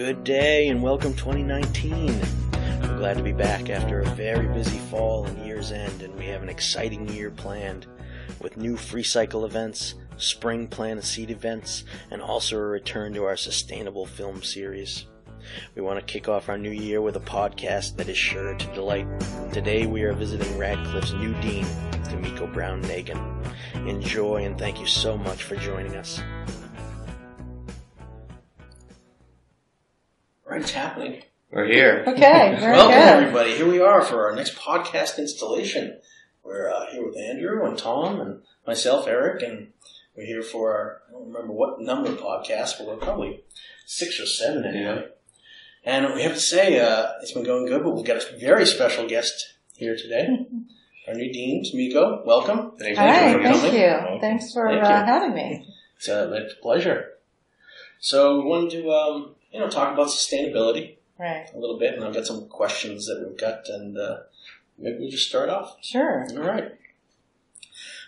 Good day and welcome 2019. I'm glad to be back after a very busy fall and year's end, and we have an exciting year planned with new free cycle events, spring Planet Seed events, and also a return to our sustainable film series. We want to kick off our new year with a podcast that is sure to delight. Today we are visiting Radcliffe's new dean, Tomiko Brown Nagin. Enjoy and thank you so much for joining us. It's happening. We're here. Okay, very Welcome, good. everybody. Here we are for our next podcast installation. We're uh, here with Andrew and Tom and myself, Eric, and we're here for our, I don't remember what number podcast, but we're probably six or seven anyway. And we have to say, uh, it's been going good, but we've got a very special guest here today. Our new dean, Miko. Welcome. Thank Hi, you for thank coming. you. Thanks for Thank uh, you. having me. It's a, it's a pleasure. So we wanted to, um, you know, talk about sustainability Right, a little bit, and I've got some questions that we've got, and uh, maybe we just start off. sure. All right.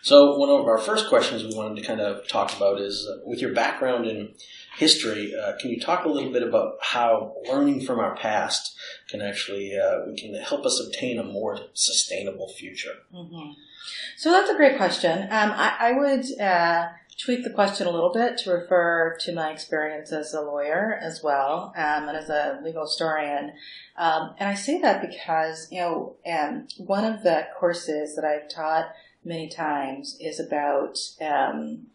So one of our first questions we wanted to kind of talk about is, uh, with your background in history, uh, can you talk a little bit about how learning from our past can actually uh, we can help us obtain a more sustainable future? hmm So that's a great question. Um, I, I would uh, tweak the question a little bit to refer to my experience as a lawyer as well um, and as a legal historian. Um, and I say that because, you know, um, one of the courses that I've taught many times is about um,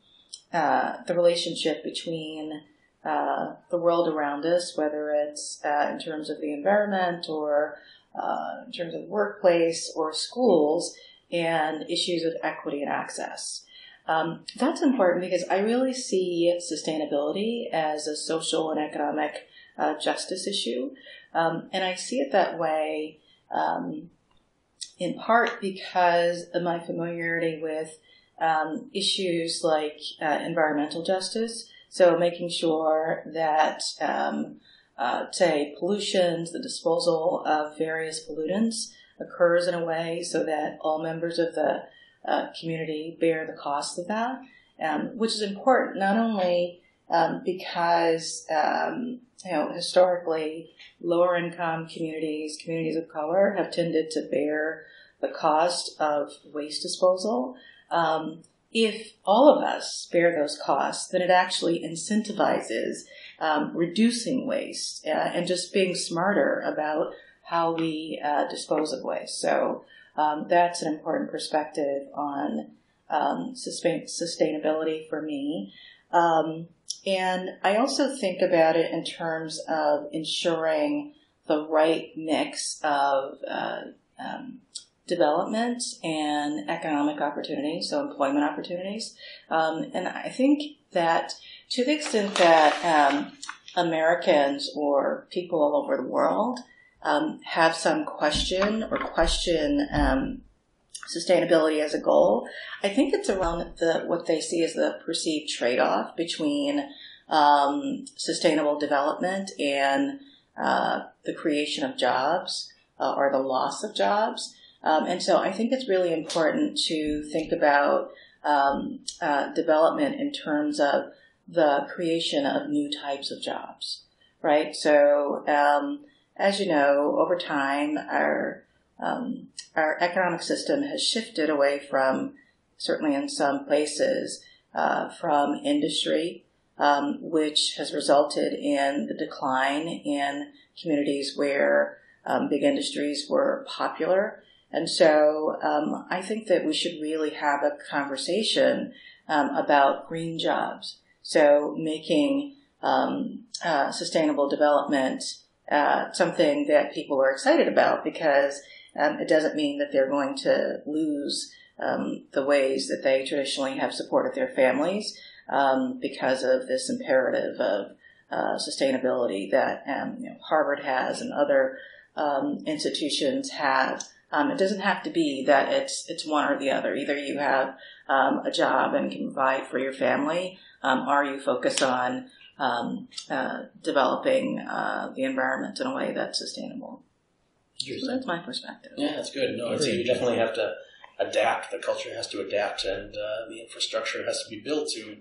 uh, the relationship between uh, the world around us, whether it's uh, in terms of the environment or uh, in terms of the workplace or schools, and issues of equity and access. Um, that's important because I really see sustainability as a social and economic uh, justice issue. Um, and I see it that way um, in part because of my familiarity with um, issues like uh, environmental justice. So making sure that, um, uh, say, pollutions, the disposal of various pollutants occurs in a way so that all members of the uh, community bear the cost of that, um, which is important not only um, because um, you know historically lower income communities, communities of color, have tended to bear the cost of waste disposal. Um, if all of us bear those costs, then it actually incentivizes um, reducing waste uh, and just being smarter about how we uh, dispose of waste. So um, that's an important perspective on um, sustain- sustainability for me. Um, and I also think about it in terms of ensuring the right mix of uh, um, development and economic opportunities, so employment opportunities. Um, and I think that to the extent that um, Americans or people all over the world um, have some question or question um, sustainability as a goal, I think it's around the what they see as the perceived trade-off between um, sustainable development and uh, the creation of jobs uh, or the loss of jobs. Um, and so I think it's really important to think about um, uh, development in terms of the creation of new types of jobs, right? So, um, as you know, over time, our um, our economic system has shifted away from, certainly in some places, uh, from industry, um, which has resulted in the decline in communities where um, big industries were popular. And so um, I think that we should really have a conversation um, about green jobs. So making um, uh, sustainable development uh, something that people are excited about because um, it doesn't mean that they're going to lose um, the ways that they traditionally have supported their families um, because of this imperative of uh, sustainability that um, you know, Harvard has and other um, institutions have. Um, it doesn't have to be that it's it's one or the other. Either you have a job and can provide for your family, um, or you focus on um, uh, developing uh, the environment in a way that's sustainable. So that's my perspective. Yeah, that's good. No, it's, you definitely have to adapt. The culture has to adapt, and uh, the infrastructure has to be built to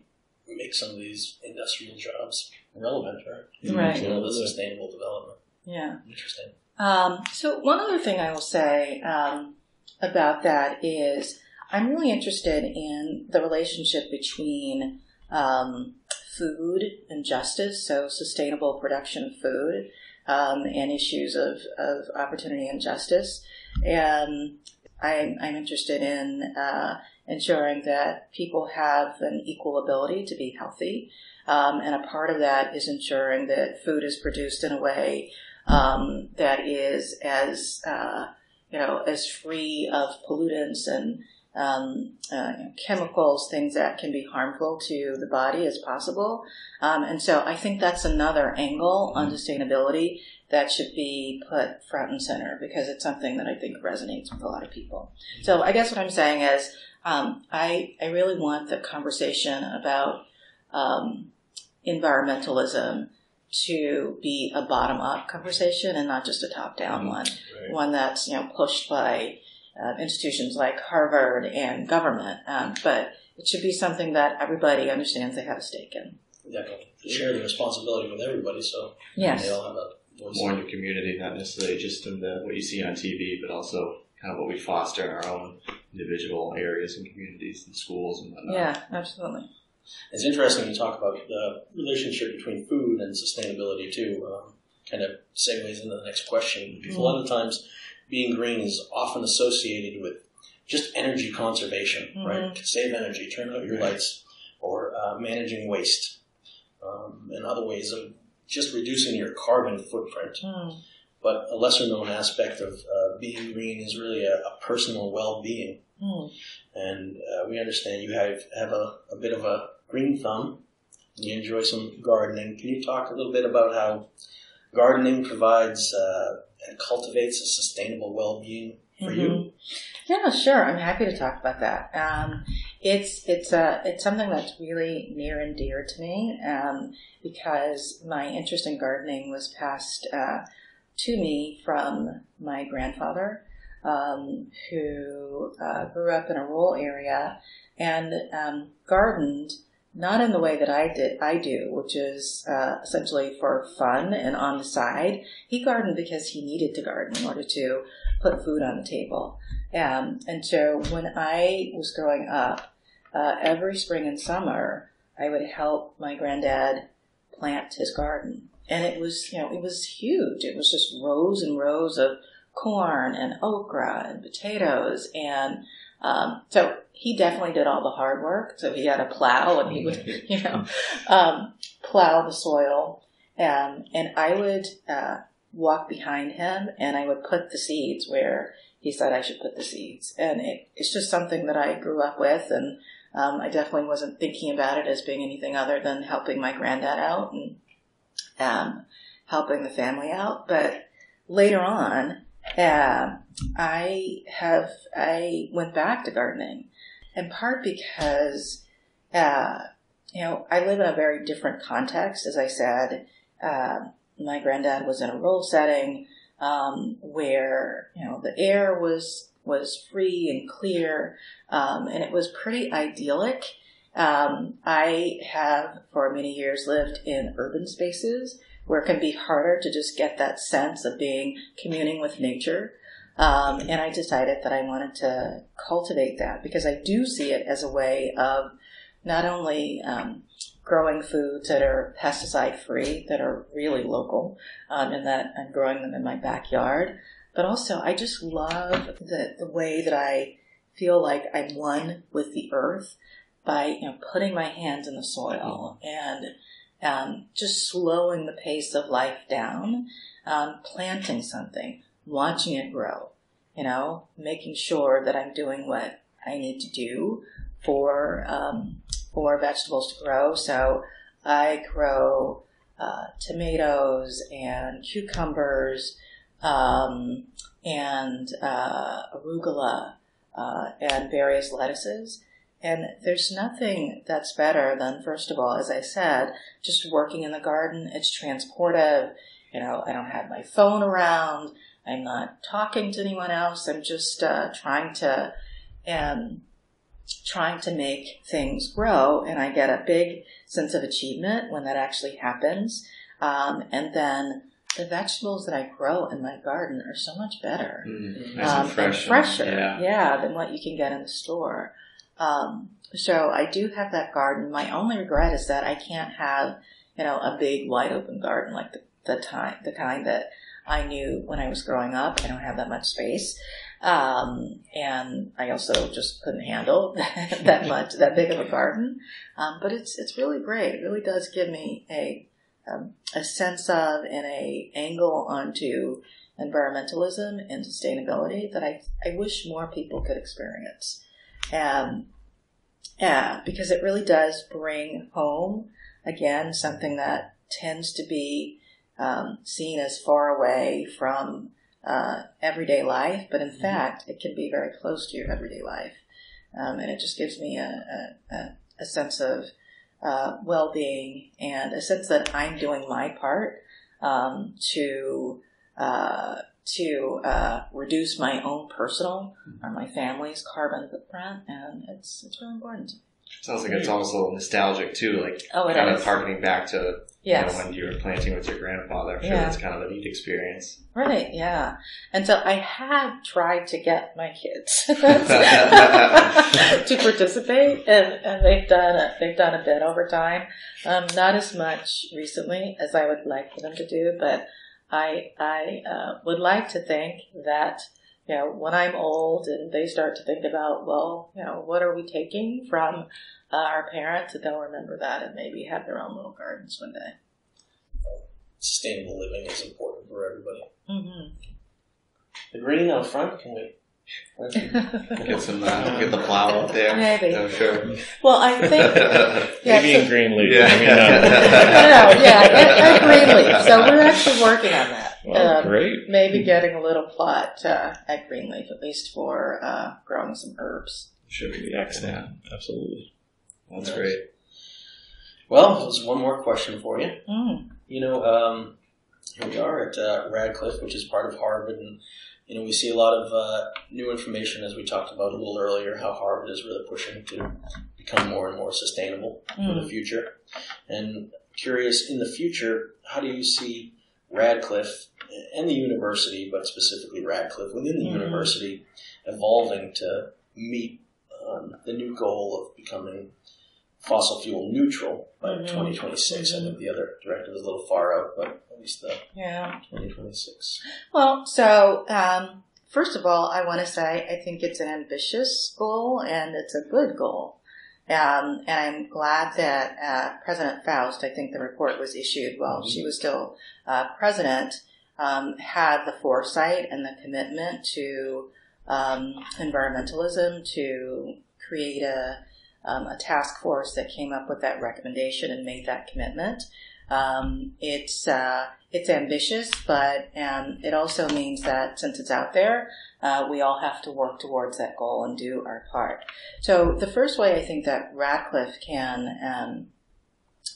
make some of these industrial jobs relevant, right? Right. You know, the sustainable development. Yeah. Interesting. Um, so one other thing I will say um, about that is I'm really interested in the relationship between um, food and justice, so sustainable production of food, um, and issues of, of opportunity and justice. And I'm, I'm interested in uh, ensuring that people have an equal ability to be healthy. Um, and a part of that is ensuring that food is produced in a way um, that is as uh, you know as free of pollutants and um, uh, chemicals, things that can be harmful to the body as possible. Um, and so I think that's another angle on sustainability that should be put front and center because it's something that I think resonates with a lot of people. So I guess what I'm saying is um, I, I really want the conversation about um, environmentalism to be a bottom up conversation and not just a top down one, Right. one that's you know pushed by uh, institutions like Harvard and government. Um, but it should be something that everybody understands they have a stake in. Definitely. Share the responsibility with everybody so Yes. they all have a voice. more in the community, not necessarily just in the what you see on TV, but also kind of what we foster in our own individual areas and communities and schools and whatnot. Yeah, absolutely. It's interesting you talk about the relationship between food and sustainability too. Um, kind of segues into the next question because a lot of times being green is often associated with just energy conservation, right? Save energy, turn out your lights, or uh, managing waste, um, and other ways of just reducing your carbon footprint. Mm. But a lesser known aspect of uh, being green is really a, a personal well being. Mm. And uh, we understand you have, have a, a bit of a green thumb. You enjoy some gardening. Can you talk a little bit about how gardening provides uh, and cultivates a sustainable well being for you? Mhm. Yeah, sure. I'm happy to talk about that. Um, it's it's uh, it's something that's really near and dear to me um, because my interest in gardening was passed uh, to me from my grandfather, um, who uh, grew up in a rural area and um, gardened not in the way that I did I do, which is uh, essentially for fun and on the side. He gardened because he needed to garden in order to put food on the table. Um, and so when I was growing up, uh, every spring and summer, I would help my granddad plant his garden. And it was, you know, it was huge. It was just rows and rows of corn and okra and potatoes. And um, so he definitely did all the hard work. So he had a plow and he would, you know, um, plow the soil. Um, and I would uh, walk behind him and I would put the seeds where he said I should put the seeds. And it, it's just something that I grew up with. And um, I definitely wasn't thinking about it as being anything other than helping my granddad out and um, helping the family out. But later on, uh, I have I went back to gardening, in part because uh, you know I live in a very different context. As I said, uh, my granddad was in a rural setting um, where you know the air was was free and clear, um, and it was pretty idyllic. Um, I have for many years lived in urban spaces where it can be harder to just get that sense of being communing with nature. Um, and I decided that I wanted to cultivate that because I do see it as a way of not only um, growing foods that are pesticide free, that are really local, um, and that I'm growing them in my backyard, but also I just love the, the way that I feel like I'm one with the earth by you know putting my hands in the soil and um, just slowing the pace of life down, um, planting something, watching it grow, you know, making sure that I'm doing what I need to do for um, for vegetables to grow. So I grow uh, tomatoes and cucumbers um, and uh, arugula uh, and various lettuces. And there's nothing that's better than, first of all, as I said, just working in the garden. It's transportive. You know, I don't have my phone around. I'm not talking to anyone else. I'm just uh, trying to um, trying to make things grow, and I get a big sense of achievement when that actually happens. Um, and then the vegetables that I grow in my garden are so much better, Mm, nice um, and fresh. and- fresher, yeah. than what you can get in the store. Um, so I do have that garden. My only regret is that I can't have, you know, a big wide open garden like the, the time, the kind that I knew when I was growing up. I don't have that much space. Um, and I also just couldn't handle that much, that big of a garden. Um, but it's, it's really great. It really does give me a, um, a sense of and a angle onto environmentalism and sustainability that I, I wish more people could experience. Um, yeah, because it really does bring home, again, something that tends to be um, seen as far away from uh, everyday life, but in fact, it can be very close to your everyday life. Um, and it just gives me a, a, a, a sense of uh, well being and a sense that I'm doing my part um, to. Uh, to uh, reduce my own personal or my family's carbon footprint, and it's it's really important. Sounds like it's almost a little nostalgic too, like Oh, kind is. of harkening back to Yes. you know, when you were planting with your grandfather. I'm sure Yeah. that's kind of a neat experience. Right, yeah. And so I have tried to get my kids to participate, and, and they've done a, they've done a bit over time. Um, not as much recently as I would like for them to do, but I I uh, would like to think that you know when I'm old and they start to think about well you know what are we taking from uh, our parents, that they'll remember that and maybe have their own little gardens one day. Sustainable living is important for everybody. Mm-hmm. The green out front, can we? Get some, uh, get the plow up there. Maybe. I'm sure. well, I think Yeah, Maybe so- in Greenleaf. Yeah. I mean, uh, no, yeah, at, at Greenleaf. So we're actually working on that. well, Um, great. maybe getting a little plot uh, at Greenleaf, at least for uh, growing some herbs. Should be Excellent. Yeah. Absolutely. That's great. Well, there's one more question for you. Mm. You know, um, here we are at uh, Radcliffe, which is part of Harvard, and you know we see a lot of uh, new information, as we talked about a little earlier, how Harvard is really pushing to become more and more sustainable for Mm. the future. And curious, in the future, how do you see Radcliffe and the university, but specifically Radcliffe within the Mhm. university, evolving to meet um, the new goal of becoming fossil fuel neutral by Mhm. 2026? I think the other directive is a little far out, but at least the Yeah. 2026. Well, so um, first of all, I want to say I think it's an ambitious goal and it's a good goal. Um, and I'm glad that uh, President Faust, I think the report was issued while she was still uh, president, um, had the foresight and the commitment to um, environmentalism to create a, um, a task force that came up with that recommendation and made that commitment. Um, it's uh, it's ambitious, but um, it also means that since it's out there, uh, we all have to work towards that goal and do our part. So the first way I think that Radcliffe can um,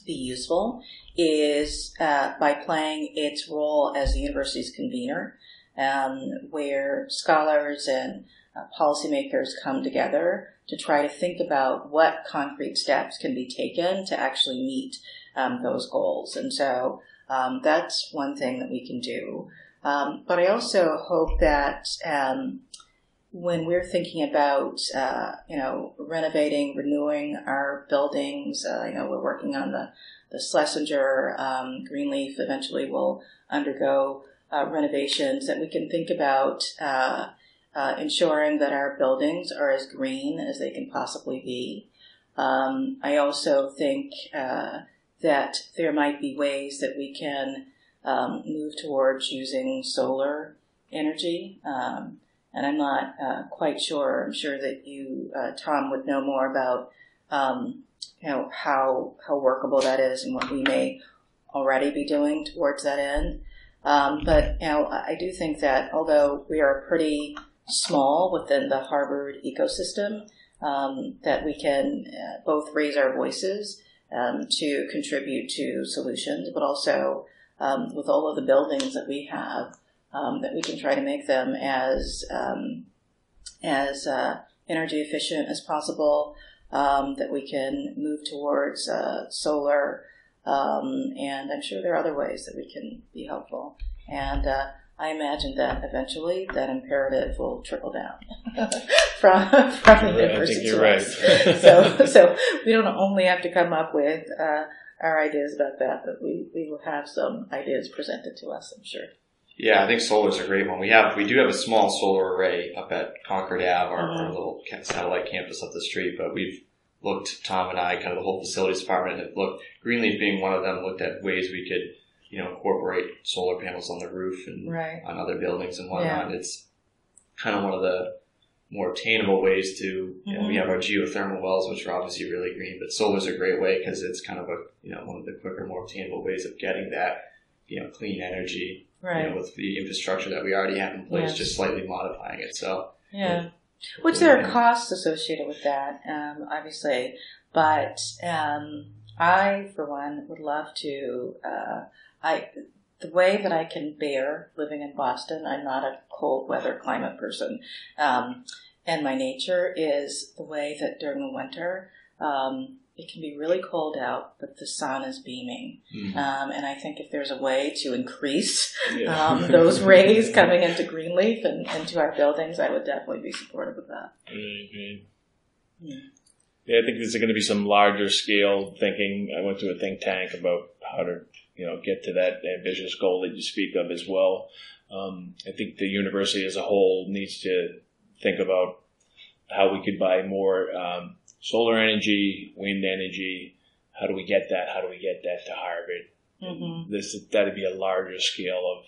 be useful is uh, by playing its role as the university's convener, um, where scholars and uh, policymakers come together to try to think about what concrete steps can be taken to actually meet um, those goals. And so um, that's one thing that we can do. Um, but I also hope that um, when we're thinking about, uh, you know, renovating, renewing our buildings, uh, know, we're working on the, the Schlesinger um, Greenleaf eventually will undergo uh, renovations, that we can think about uh, ensuring that our buildings are as green as they can possibly be. Um, I also think uh, that there might be ways that we can um, move towards using solar energy. Um, and I'm not uh, quite sure. I'm sure that you, uh, Tom, would know more about, um, you know, how how workable that is and what we may already be doing towards that end. Um, but you know, I do think that although we are pretty small within the Harvard ecosystem, um, that we can uh, both raise our voices um, to contribute to solutions, but also um, with all of the buildings that we have, um, that we can try to make them as um, as uh, energy efficient as possible, um, that we can move towards uh, solar, um, and I'm sure there are other ways that we can be helpful. And uh, I imagine that eventually that imperative will trickle down from from the You're right. I university. you're right. so so we don't only have to come up with uh, our ideas about that, but we, we will have some ideas presented to us. I'm sure. Yeah, I think solar is a great one. We have we do have a small solar array up at Concord Ave, our, our Mhm. little satellite campus up the street. But we've looked, Tom and I, kind of the whole facilities department, have looked. Greenleaf being one of them, looked at ways we could, you know, incorporate solar panels on the roof and Right. on other buildings and whatnot. It's kind of one of the more obtainable ways to. You know, we have our geothermal wells, which are obviously really green, but solar's a great way because it's kind of a you know one of the quicker, more obtainable ways of getting that you know clean energy you Right. know, with the infrastructure that we already have in place, just slightly modifying it. So, Yeah. Which there are costs associated with that, um, obviously, but um, I, for one, would love to. Uh, I the way that I can bear living in Boston. I'm not a cold weather climate person, um, and my nature is the way that during the winter. Um, it can be really cold out, but the sun is beaming. Um, and I think if there's a way to increase Yeah. um, those rays coming into Greenleaf and into our buildings, I would definitely be supportive of that. Mhm. Yeah. Yeah, I think there's going to be some larger scale thinking. I went to a think tank about how to, you know, get to that ambitious goal that you speak of as well. Um, I think the university as a whole needs to think about how we could buy more um, solar energy, wind energy. How do we get that? How do we get that to Harvard? hmm This that'd be a larger scale of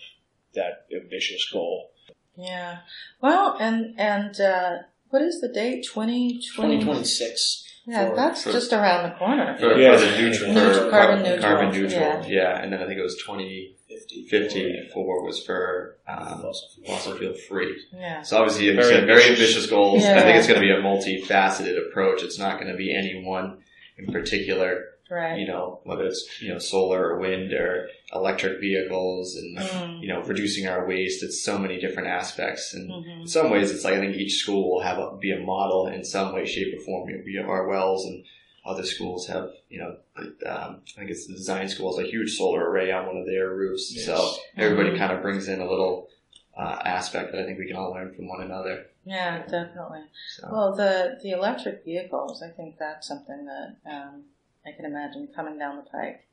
that ambitious goal. Yeah. Well, and and uh, what is the date? Twenty twenty. 2026. Yeah, for- that's for- just around the corner. for, Yeah. for the neutral, Neutral- for carbon neutral, carbon neutral, yeah. yeah. And then I think it was 2050 50. was for um, Fossil fuel. free. Yeah. So obviously, like you Very said, very ambitious. ambitious goals. I think it's going to be a multifaceted approach. It's not going to be any one in particular. Right. You know, whether it's you know solar or wind or electric vehicles and Mm. you know reducing our waste. It's so many different aspects and. Mhm. in some ways, it's like I think each school will have a, be a model in some way, shape, or form. You know, We have our wells, and other schools have, you know, um, I think it's the design school has a huge solar array on one of their roofs. Yes. So everybody Mhm. kind of brings in a little uh, aspect that I think we can all learn from one another. Yeah, definitely. So Well, the the electric vehicles, I think that's something that um, I can imagine coming down the pike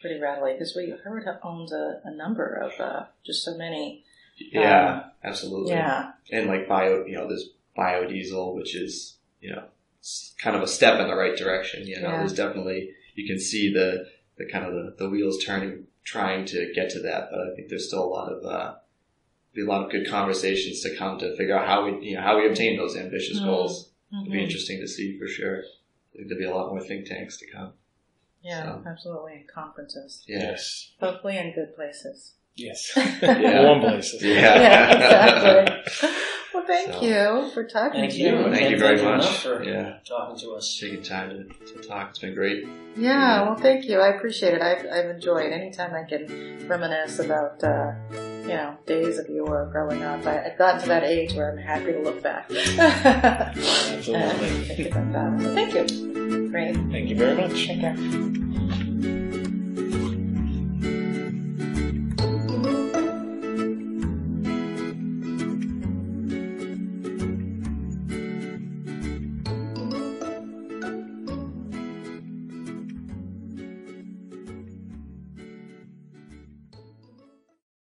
pretty readily because we Harvard owns a, a number of uh, just so many. yeah, absolutely. Yeah. And like bio, you know, there's biodiesel, which is you know kind of a step in the right direction. You know, Yeah. there's definitely you can see the the kind of the, the wheels turning, trying to get to that. But I think there's still a lot of uh, be a lot of good conversations to come to figure out how we you know how we obtain those ambitious Mhm. goals. It'll be Mhm. interesting to see for sure. I think there'll be a lot more think tanks to come. Yeah, So. absolutely. Conferences, Yes. hopefully in good places. Yes. Yeah. Warm places. Yeah. yeah, exactly. Well, thank So. you for talking Thank to you. me. Thank you very thank much. for Yeah. talking to us. Taking time to, to talk. It's been great. Yeah, well, thank you. I appreciate it. I've, I've enjoyed anytime I can reminisce about, uh, you know, days of yore growing up. I, I've gotten to that mm-hmm. age where I'm happy to look back. Absolutely. And think about that. Thank you. Great. Thank you very much. Take care.